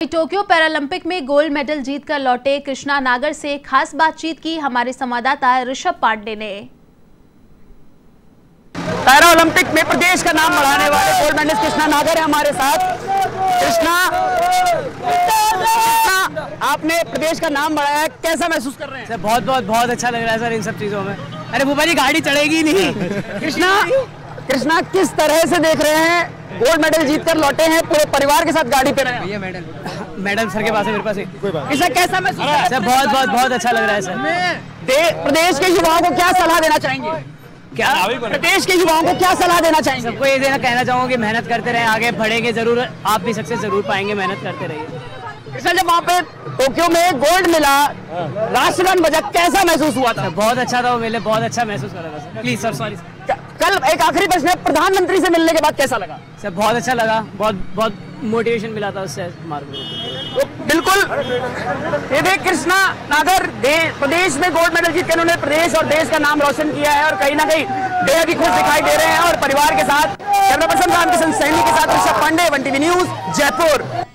Tokyo Paralympic में gold medal जीतकर लौटे कृष्णा नागर से खास बातचीत की हमारे संवाददाता ऋषभ पांडे ने। पैरा ओलंपिक में प्रदेश का नाम बढ़ाने वाले गोल्ड मेडलिस्ट कृष्णा नागर है हमारे साथ। कृष्णा कृष्णा, आपने प्रदेश का नाम बढ़ाया है कैसा महसूस कर रहे हैं? सर बहुत बहुत बहुत अच्छा लग रहा है सर इन सब चीज़ों में। अरे भूपा जी गाड़ी चढ़ेगी नहीं। कृष्णा कृष्णा किस तरह से देख रहे हैं? गोल्ड मेडल जीत कर लौटे हैं पूरे परिवार के साथ गाड़ी पे रहे हैं। मेडल। मैडम सर के पास है मेरे पास कृष्णा कैसा महसूस कर रहे हैं? सर बहुत बहुत बहुत अच्छा लग रहा है सर। प्रदेश के युवाओं को क्या सलाह देना चाहेंगे? क्या? प्रदेश के युवाओं को क्या सलाह देना चाहेंगे? सबको ये देना कहना चाहूँगा कि मेहनत करते रहे आगे बढ़ेंगे ज़रूर आप भी सक्सेस ज़रूर पाएँगे मेहनत करते रहिए। कृष्णा जब वहाँ पे टोक्यो में गोल्ड मिला राष्ट्रगान बजा कैसा महसूस हुआ था? बहुत अच्छा था वो मेले बहुत अच्छा महसूस कर रहा था प्लीज़ सर सॉरी कल एक आखिरी प्रश्न है प्रधानमंत्री से मिलने के बाद कैसा लगा? सर बहुत अच्छा लगा। बहुत बहुत मोटिवेशन मिला था उससे मार्ग तो बिल्कुल ये देख कृष्णा नागर प्रदेश में गोल्ड मेडल जीत के उन्होंने प्रदेश और देश का नाम रोशन किया है और कहीं ना कहीं बेहद ही खुश दिखाई दे रहे हैं और परिवार के साथ कैमरा पर्सन राम किशन सैनी के साथ Rishabh Pandey one TV news Jaipur.